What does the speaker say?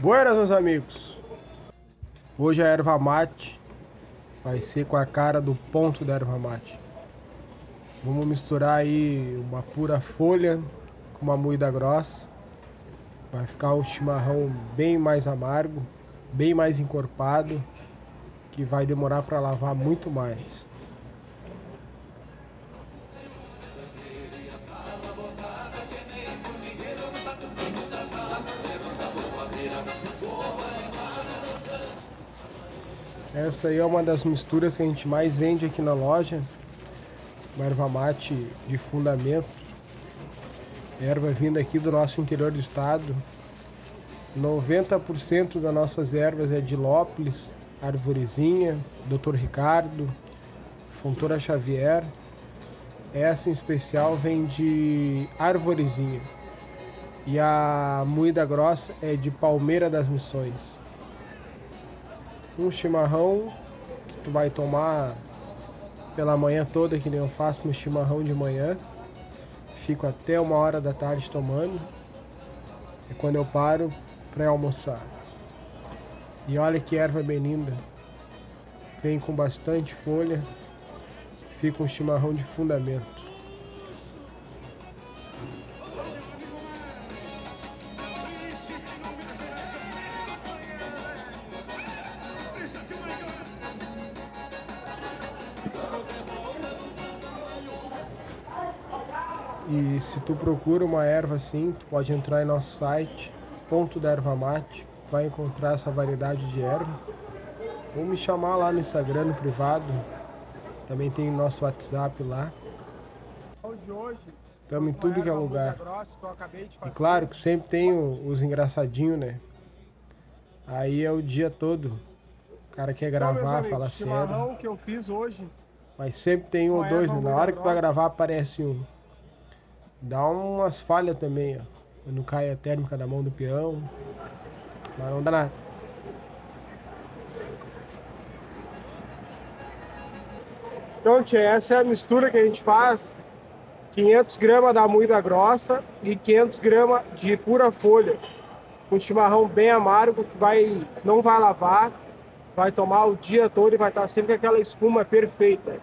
Buenas, meus amigos. Hoje a erva mate vai ser com a cara do ponto da erva mate. Vamos misturar aí uma pura folha com uma moída grossa. Vai ficar um chimarrão bem mais amargo, bem mais encorpado, que vai demorar para lavar muito mais. Essa aí é uma das misturas que a gente mais vende aqui na loja. Uma erva mate de fundamento. Erva vinda aqui do nosso interior do estado. 90% das nossas ervas é de Lópolis, Arvorezinha, Dr. Ricardo, Fontoura Xavier. Essa em especial vem de Arvorezinha. E a moída grossa é de Palmeira das Missões um chimarrão que tu vai tomar pela manhã toda, que nem eu faço meu chimarrão de manhã. Fico até uma hora da tarde tomando. É quando eu paro para almoçar. E olha que erva bem linda. Vem com bastante folha. Fica um chimarrão de fundamento. E se tu procura uma erva assim, tu pode entrar em nosso site, ponto da erva mate, vai encontrar essa variedade de erva. Ou me chamar lá no Instagram, no privado. Também tem nosso WhatsApp lá. Estamos em tudo que é lugar. E claro que sempre tem os engraçadinhos, né? Aí é o dia todo. O cara quer gravar, fala sério. que eu fiz hoje. Mas sempre tem um ou dois, né? Na hora que tu vai gravar aparece um. Dá umas falhas também, ó. Quando cai a térmica da mão do peão. Mas não dá nada. Então, tia, essa é a mistura que a gente faz. 500 gramas da moída grossa e 500 gramas de pura folha. Um chimarrão bem amargo que vai, não vai lavar, vai tomar o dia todo e vai estar sempre com aquela espuma perfeita.